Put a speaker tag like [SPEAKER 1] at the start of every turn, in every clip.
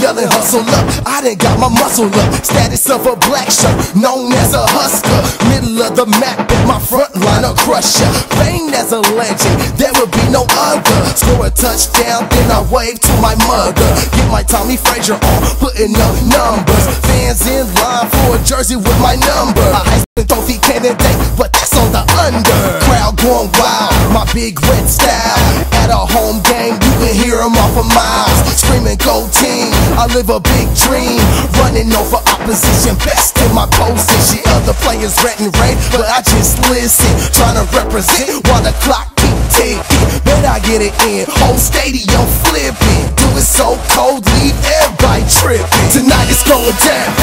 [SPEAKER 1] yelling hustle up. I done got my muscle up. Status of a black shirt, known as a husker. Middle of the map, at my front line, a crusher. Famed as a legend, there will be no other. Score a touchdown, then I wave to my mother. Get my Tommie Frazier on, putting up numbers. Fans in line for a jersey with my number. I A Heisman Trophy candidate, but that's on the under. Crowd going wild, my big red style. At a home game, you can hear them off of miles. Screaming, go team, I live a big dream. Running over opposition, best in my position. Other players renting rain, but I just listen. Trying to represent while the clock keep ticking. Bet I get it in, whole stadium flipping. Do it so cold, leave everybody tripping. Tonight it's going down.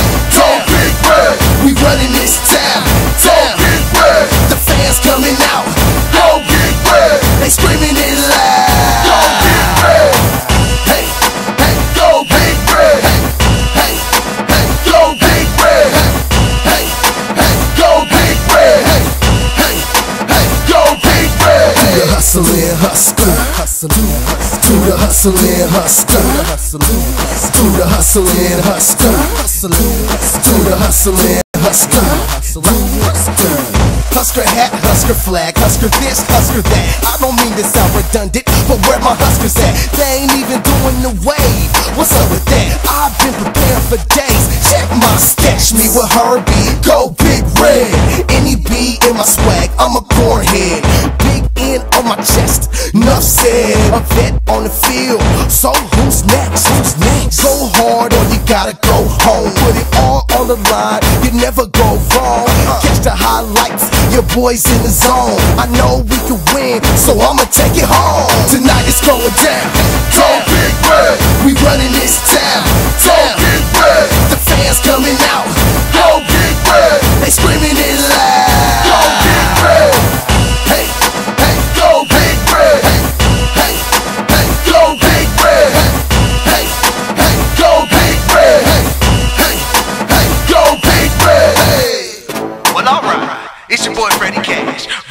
[SPEAKER 1] Hustling hustler, hustle, to the hustling hustler, to the hustling hustler, to the hustling hustler. Husker hat, Husker flag, Husker this, Husker that. I don't mean to sound redundant, but where my Huskers at? They ain't even doing the wave. What's up with that? I've been preparing for days. Check my sketch, me with Herbie. Go big red. Any B in my swag, I'm a cornhead. Big on my chest. Nuff said, a vet on the field. So who's next? Who's next? Go hard or you gotta go home. Put it all on the line, you never go wrong. Catch the highlights, your boys in the zone. I know we can win, so I'ma take it home. Tonight it's going down.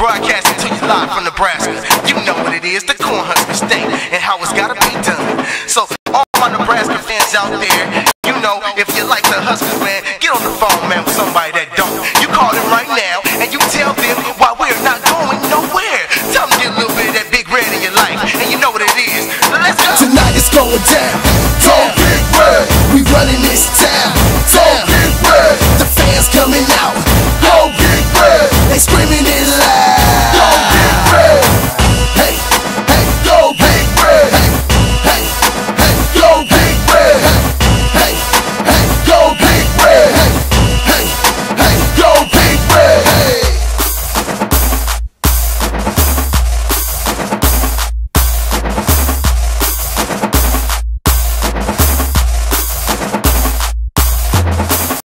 [SPEAKER 2] Broadcasting to you live from Nebraska. You know what it is, the corn state, and how it's gotta be done. So, all my Nebraska fans out there, you know, if you like the Huskers, man, get on the phone, man, with somebody that don't. You call them right now, and you tell them why we're not going nowhere. Tell them get a little bit of that big red in your life, and you know what it is. Let's go.
[SPEAKER 1] Tonight it's going down. Don't big red. We running this town.